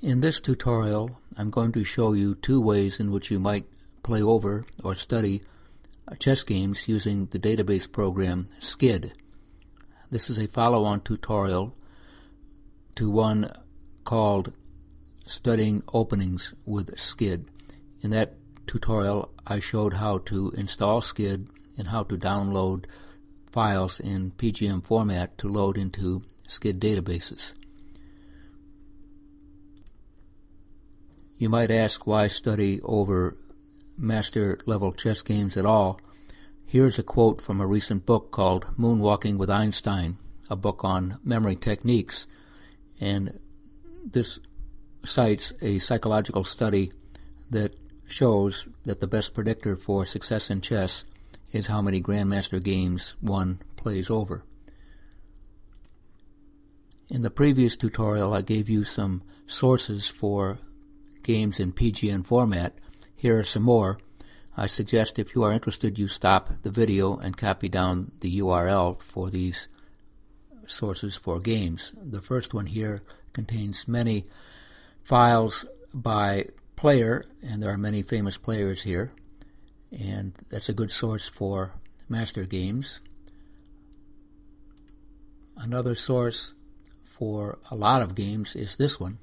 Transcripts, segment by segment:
In this tutorial, I'm going to show you two ways in which you might play over or study chess games using the database program SCID. This is a follow-on tutorial to one called Studying Openings with SCID. In that tutorial, I showed how to install SCID and how to download files in PGN format to load into SCID databases. You might ask why study over master level chess games at all. Here's a quote from a recent book called Moonwalking with Einstein, a book on memory techniques. And this cites a psychological study that shows that the best predictor for success in chess is how many Grandmaster games one plays over. In the previous tutorial I gave you some sources for games in PGN format. Here are some more. I suggest if you are interested you stop the video and copy down the URL for these sources for games. The first one here contains many files by player, and there are many famous players here, and that's a good source for master games. Another source for a lot of games is this one.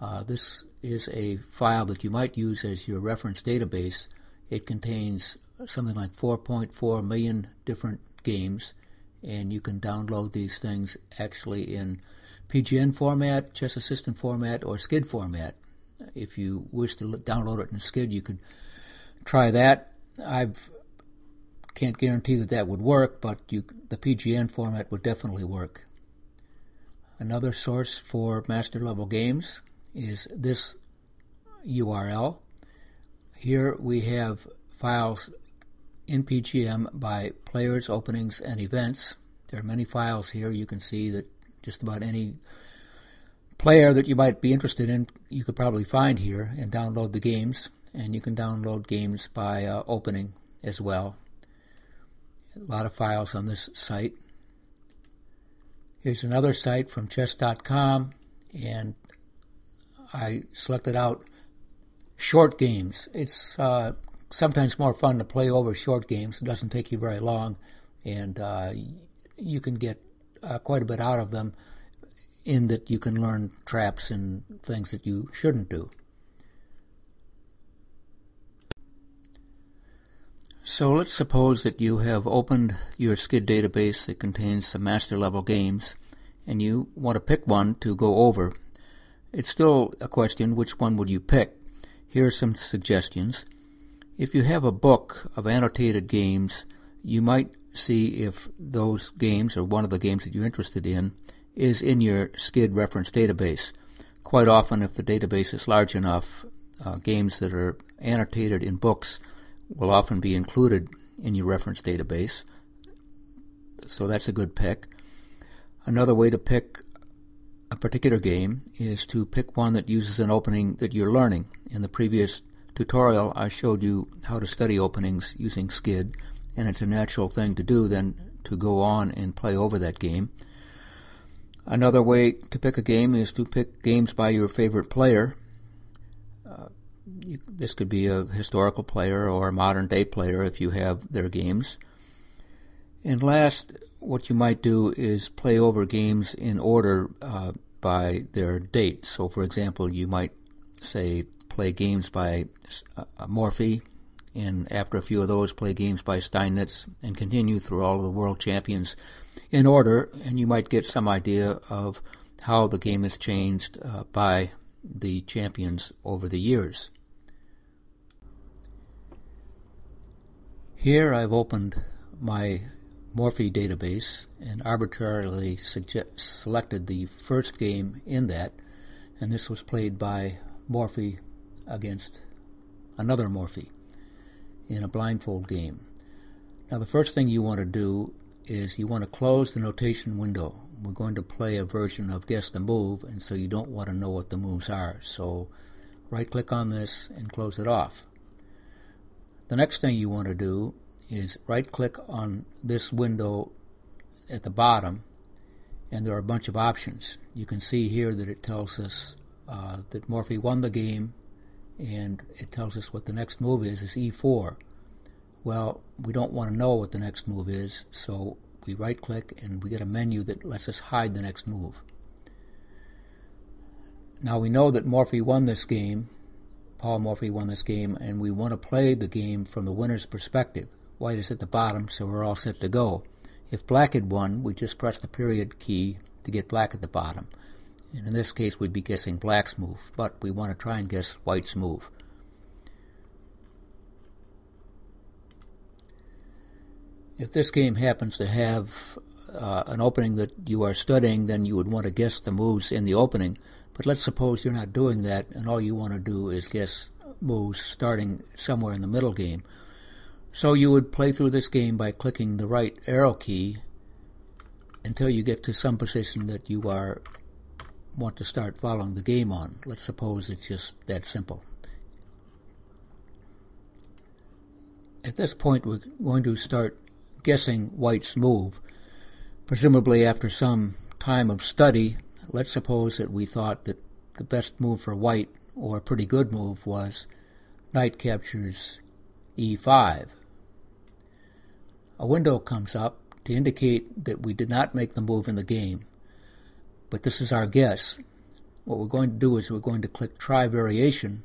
Uh, this is a file that you might use as your reference database. It contains something like 4.4 million different games, and you can download these things actually in PGN format, Chess Assistant format, or SCID format. If you wish to download it in SCID, you could try that. I can't guarantee that that would work, but you, the PGN format would definitely work. Another source for master level games is this URL. Here we have files in PGN by players, openings, and events. There are many files here. You can see that just about any player that you might be interested in, you could probably find here and download the games. And you can download games by uh, opening as well. A lot of files on this site. Here's another site from chess.com, and I selected out short games. It's uh, sometimes more fun to play over short games. It doesn't take you very long, and uh, you can get uh, quite a bit out of them in that you can learn traps and things that you shouldn't do. So let's suppose that you have opened your SCID database that contains some master level games and you want to pick one to go over. It's still a question which one would you pick? Here are some suggestions. If you have a book of annotated games, you might see if those games or one of the games that you're interested in is in your SCID reference database. Quite often, if the database is large enough, uh, games that are annotated in books will often be included in your reference database. So that's a good pick. Another way to pick a particular game is to pick one that uses an opening that you're learning. In the previous tutorial, I showed you how to study openings using SCID, and it's a natural thing to do then to go on and play over that game. Another way to pick a game is to pick games by your favorite player uh, you, this could be a historical player or a modern day player if you have their games. And last, what you might do is play over games in order uh, by their date. So, for example, you might say play games by uh, Morphy, and after a few of those, play games by Steinitz, and continue through all of the world champions in order, and you might get some idea of how the game has changed uh, by the champions over the years. Here I've opened my Morphy database and arbitrarily selected the first game in that, and this was played by Morphy against another Morphy in a blindfold game. Now the first thing you want to do is you want to close the notation window. We're going to play a version of guess the move, and so you don't want to know what the moves are. So right click on this and close it off. The next thing you want to do is right click on this window at the bottom and there are a bunch of options. You can see here that it tells us uh, that Morphy won the game, and it tells us what the next move is, is e4. Well, we don't want to know what the next move is, so we right click and we get a menu that lets us hide the next move. Now we know that Morphy won this game, Paul Morphy won this game, and we want to play the game from the winner's perspective. White is at the bottom, so we're all set to go. If black had won, we just press the period key to get black at the bottom. And in this case, we'd be guessing black's move, but we want to try and guess white's move. If this game happens to have uh, an opening that you are studying, then you would want to guess the moves in the opening. But let's suppose you're not doing that, and all you want to do is guess moves starting somewhere in the middle game. So you would play through this game by clicking the right arrow key until you get to some position that you are want to start following the game on. Let's suppose it's just that simple. At this point, we're going to start guessing White's move. Presumably, after some time of study, let's suppose that we thought that the best move for White, or a pretty good move, was Knight captures e5. A window comes up to indicate that we did not make the move in the game, but this is our guess. What we're going to do is we're going to click Try Variation,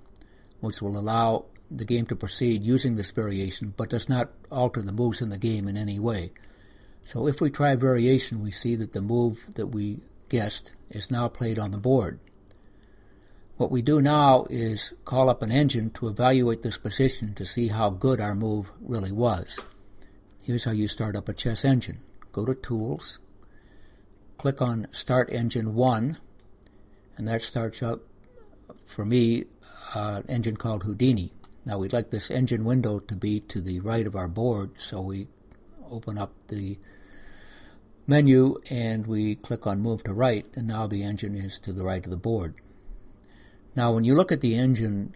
which will allow the game to proceed using this variation, but does not alter the moves in the game in any way. So if we try variation, we see that the move that we guessed is now played on the board. What we do now is call up an engine to evaluate this position to see how good our move really was. Here's how you start up a chess engine. Go to Tools, click on Start Engine 1, and that starts up, for me, uh, an engine called Houdini. Now we'd like this engine window to be to the right of our board, so we open up the menu and we click on move to right, and now the engine is to the right of the board. Now when you look at the engine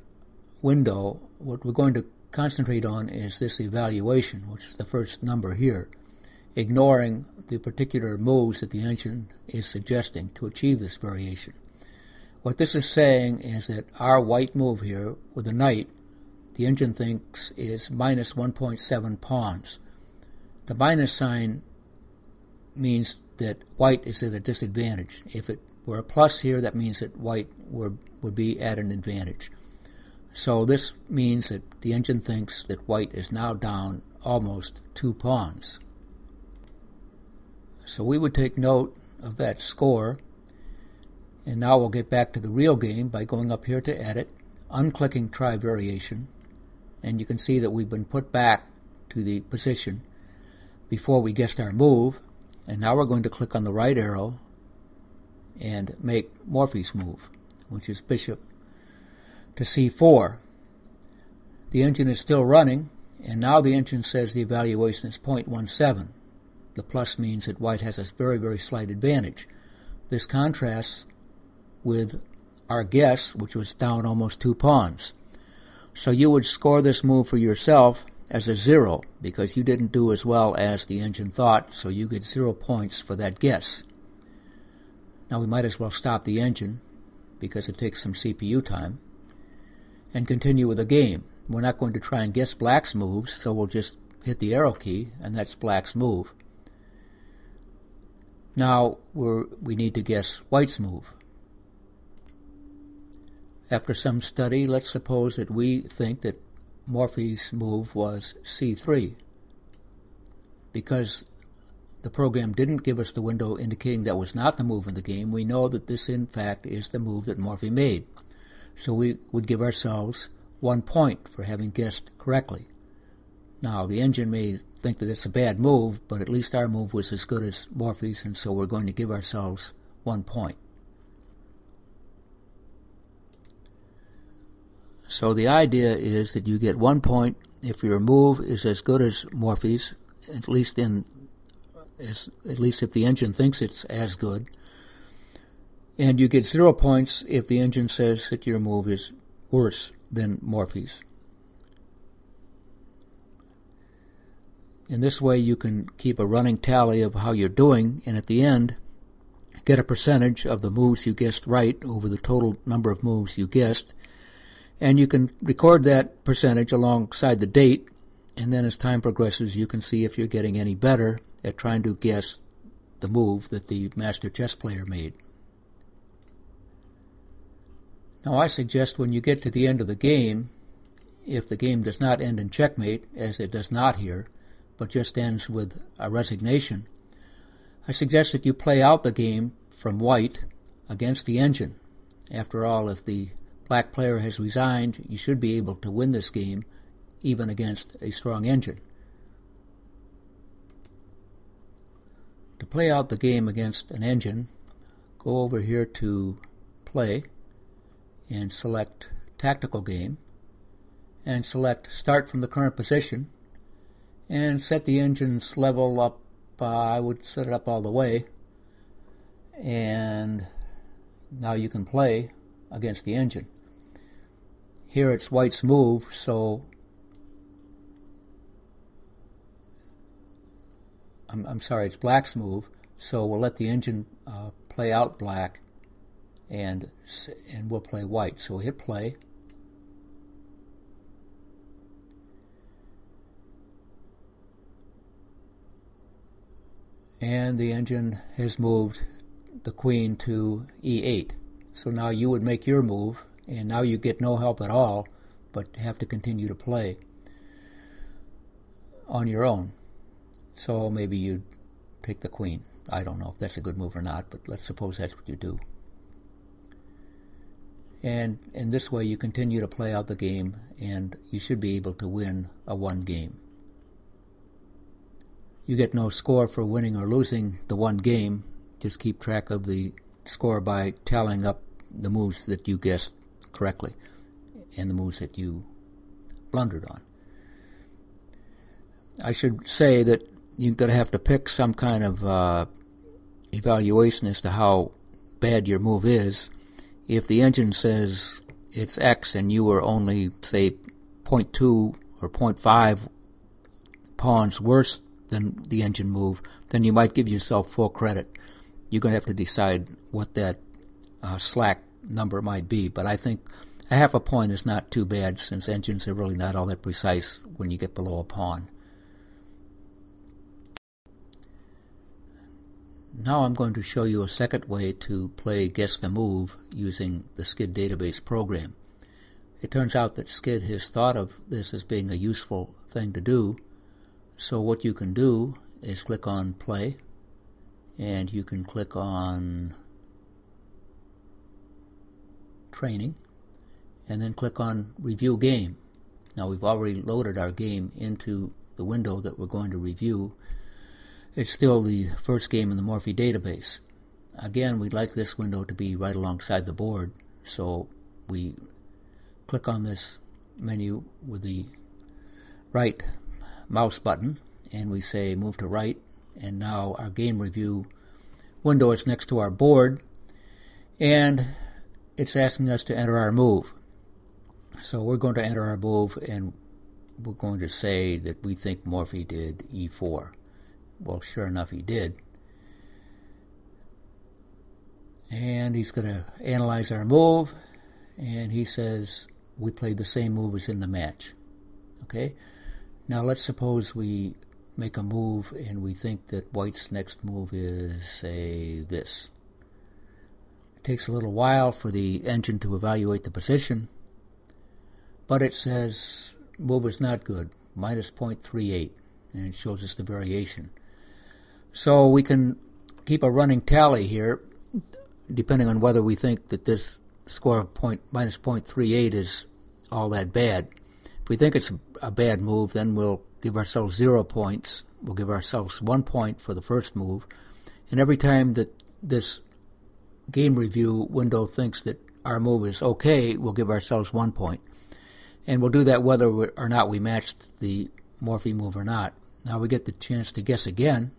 window, what we're going to concentrate on is this evaluation, which is the first number here, ignoring the particular moves that the engine is suggesting to achieve this variation. What this is saying is that our white move here with a knight the engine thinks is minus 1.7 pawns. The minus sign means that white is at a disadvantage. If it were a plus here, that means that white were, would be at an advantage. So this means that the engine thinks that white is now down almost two pawns. So we would take note of that score. And now we'll get back to the real game by going up here to Edit, unclicking Try Variation, and you can see that we've been put back to the position before we guessed our move and now we're going to click on the right arrow and make Morphy's move which is bishop to c4 the engine is still running and now the engine says the evaluation is 0.17 the plus means that white has a very very slight advantage. This contrasts with our guess which was down almost two pawns. So you would score this move for yourself as a zero because you didn't do as well as the engine thought, so you get zero points for that guess. Now we might as well stop the engine because it takes some CPU time and continue with the game. We're not going to try and guess black's moves, so we'll just hit the arrow key and that's black's move. Now we need to guess white's move. After some study, let's suppose that we think that Morphy's move was C3. Because the program didn't give us the window indicating that was not the move in the game, we know that this in fact is the move that Morphy made. So we would give ourselves one point for having guessed correctly. Now, the engine may think that it's a bad move, but at least our move was as good as Morphy's, and so we're going to give ourselves one point. So the idea is that you get one point if your move is as good as Morphy's, at least in as, at least if the engine thinks it's as good. And you get zero points if the engine says that your move is worse than Morphy's. In this way, you can keep a running tally of how you're doing, and at the end, get a percentage of the moves you guessed right over the total number of moves you guessed, and you can record that percentage alongside the date, and then as time progresses, you can see if you're getting any better at trying to guess the move that the master chess player made. Now, I suggest when you get to the end of the game, if the game does not end in checkmate, as it does not here, but just ends with a resignation, I suggest that you play out the game from white against the engine. After all, if the black player has resigned, you should be able to win this game even against a strong engine. To play out the game against an engine, go over here to Play and select Tactical Game and select Start from the current position and set the engine's level up. Uh, I would set it up all the way and now you can play against the engine. Here it's white's move, so I'm, I'm sorry, it's black's move, so we'll let the engine uh, play out black and and we'll play white. So hit play. And the engine has moved the queen to e8. So now you would make your move, and now you get no help at all, but have to continue to play on your own. So maybe you take the queen. I don't know if that's a good move or not, but let's suppose that's what you do. And in this way, you continue to play out the game, and you should be able to win a one game. You get no score for winning or losing the one game. Just keep track of the score by tallying up the moves that you guessed correctly and the moves that you blundered on. I should say that you're going to have to pick some kind of uh, evaluation as to how bad your move is if the engine says it's X and you were only, say, 0.2 or 0.5 pawns worse than the engine move, then you might give yourself full credit. You're going to have to decide what that uh, slack number might be. But I think a half a point is not too bad since engines are really not all that precise when you get below a pawn. Now I'm going to show you a second way to play Guess the Move using the SCID database program. It turns out that SCID has thought of this as being a useful thing to do. So what you can do is click on Play, and you can click on Training, and then click on Review Game. Now we've already loaded our game into the window that we're going to review it's still the first game in the Morphy database. Again, we'd like this window to be right alongside the board, so we click on this menu with the right mouse button and we say move to right and now our game review window is next to our board and it's asking us to enter our move. So we're going to enter our move and we're going to say that we think Morphy did E4. Well, sure enough, he did. And he's going to analyze our move, and he says we played the same move as in the match. Okay? Now let's suppose we make a move and we think that white's next move is, say, this. It takes a little while for the engine to evaluate the position, but it says move is not good, minus 0.38, and it shows us the variation. So we can keep a running tally here, depending on whether we think that this score of point minus 0.38 is all that bad. If we think it's a bad move, then we'll give ourselves zero points. We'll give ourselves one point for the first move. And every time that this game review window thinks that our move is okay, we'll give ourselves one point. And we'll do that whether or not we matched the Morphy move or not. Now we get the chance to guess again.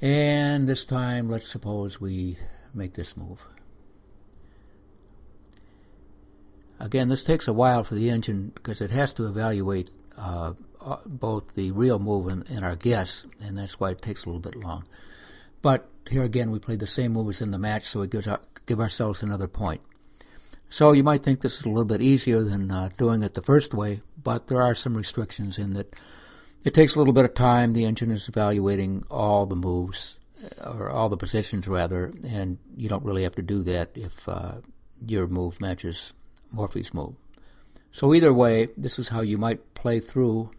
And this time, let's suppose we make this move. Again, this takes a while for the engine because it has to evaluate uh, uh, both the real move and, and, our guess, and that's why it takes a little bit long. But here again, we played the same move as in the match, so we give, our, give ourselves another point. So you might think this is a little bit easier than uh, doing it the first way, but there are some restrictions in that it takes a little bit of time. The engine is evaluating all the moves, uh, or all the positions rather, and you don't really have to do that if uh, your move matches Morphy's move. So either way, this is how you might play through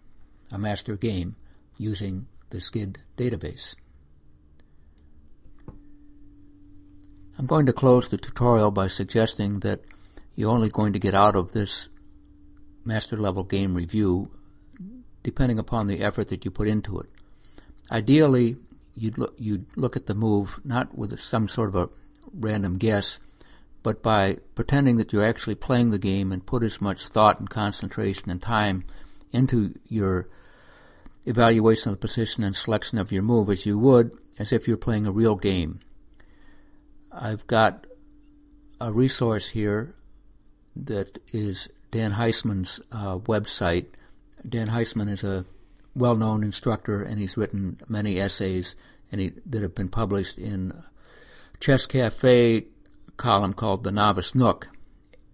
a master game using the SCID database. I'm going to close the tutorial by suggesting that you're only going to get out of this master level game review depending upon the effort that you put into it. Ideally, you'd look, you'd look at the move not with some sort of a random guess, but by pretending that you're actually playing the game and put as much thought and concentration and time into your evaluation of the position and selection of your move as you would as if you're playing a real game. I've got a resource here that is Dan Heisman's uh, website. Dan Heisman is a well-known instructor, and he's written many essays and he, that have been published in Chess Cafe column called The Novice Nook.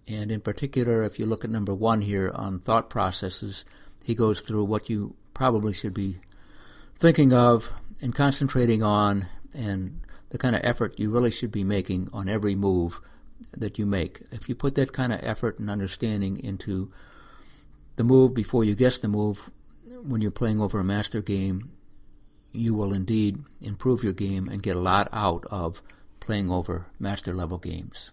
And in particular, if you look at number one here on thought processes, he goes through what you probably should be thinking of and concentrating on and the kind of effort you really should be making on every move that you make. If you put that kind of effort and understanding into the move before you guess the move when you're playing over a master game, you will indeed improve your game and get a lot out of playing over master level games.